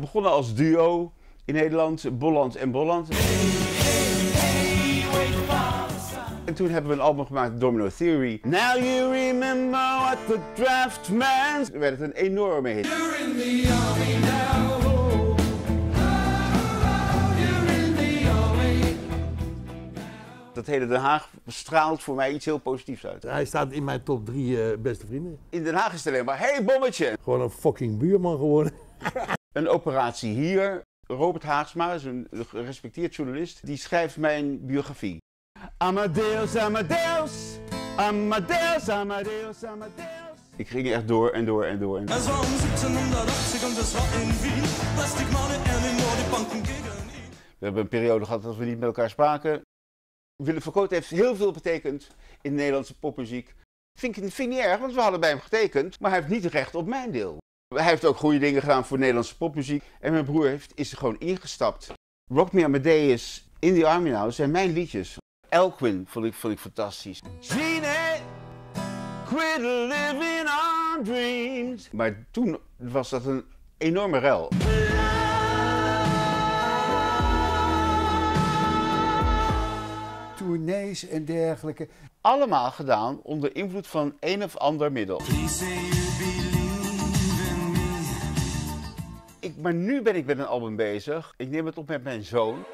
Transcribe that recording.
begonnen als duo in Nederland, Bolland en Bolland. En toen hebben we een album gemaakt, Domino Theory. Now you remember what the draftman... Toen werd het een enorme hit. Dat hele Den Haag straalt voor mij iets heel positiefs uit. Hij staat in mijn top drie eh, beste vrienden. In Den Haag is het alleen maar, hey bommetje! Gewoon een fucking buurman geworden. Een operatie hier. Robert Haagsma is een gerespecteerd journalist. Die schrijft mijn biografie. Amadeus, Amadeus, Amadeus, Amadeus, Amadeus. Ik ging echt door en door en door. En door. Es war 1780 und es war in Wien. Plastic money en enorme banken gegen ihn. We hebben een periode gehad dat we niet met elkaar spraken. Willem van Koot heeft heel veel betekend in de Nederlandse popmuziek. Vind ik, vind ik niet erg, want we hadden bij hem getekend. Maar hij heeft niet recht op mijn deel. Hij heeft ook goede dingen gedaan voor Nederlandse popmuziek. En mijn broer heeft, is er gewoon ingestapt. Rock Me Amadeus, In The Army Now zijn mijn liedjes. Elkwin vond ik, vond ik fantastisch. Gene, quit living on dreams. Maar toen was dat een enorme rel. Tournees en dergelijke. Allemaal gedaan onder invloed van een of ander middel maar nu ben ik met een album bezig. Ik neem het op met mijn zoon.